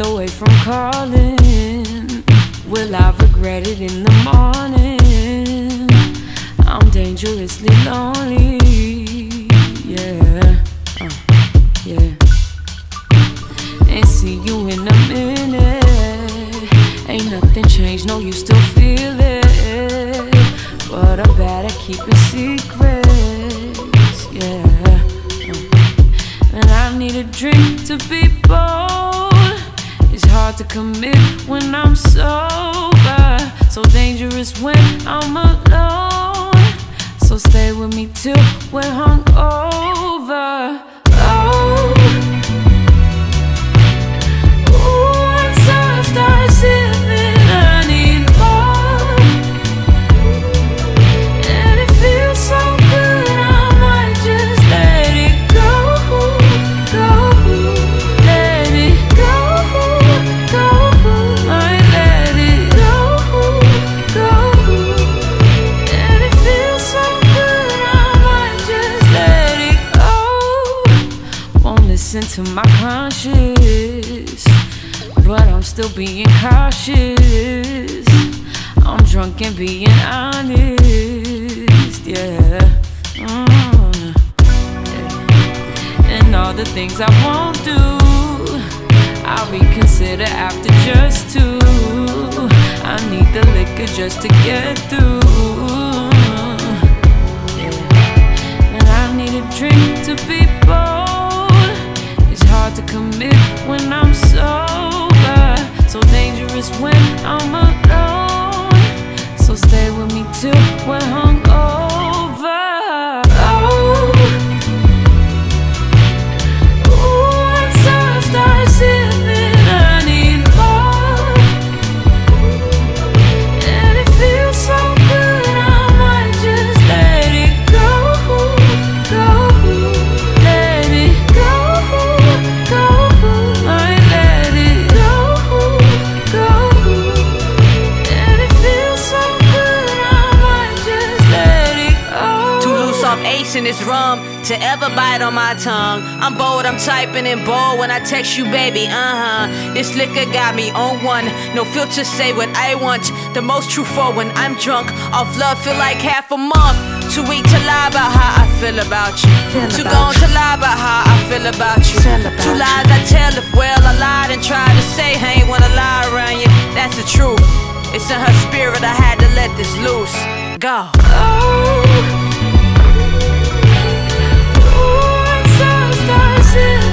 breath away from calling. Will I regret it in the morning? I'm dangerously lonely. Yeah, uh, yeah. Ain't see you in a minute. Ain't nothing changed, no, you still feel it. But I better keep it secrets. Yeah. uh. And I need a drink to be bold. Hard to commit when I'm sober. So dangerous when I'm alone. So stay with me till we're hungover. To my conscience, but I'm still being cautious. I'm drunk and being honest, yeah. Mm, yeah. And all the things I won't do, I'll reconsider after just two. I need the liquor just to get through. And I need a drink to be off ace in this rum to ever bite on my tongue. I'm bold, I'm typing in bold when I text you, baby. Uh huh. This liquor got me on one. No filter, say what I want. The most true for when I'm drunk. Off love, feel like half a month. Too weak to lie about how I feel about you. Too gone to lie about how I feel about you. Two lies I tell if well I lied and tried to say I ain't wanna lie around you. That's the truth. It's in her spirit, I had to let this loose. Go. Oh. to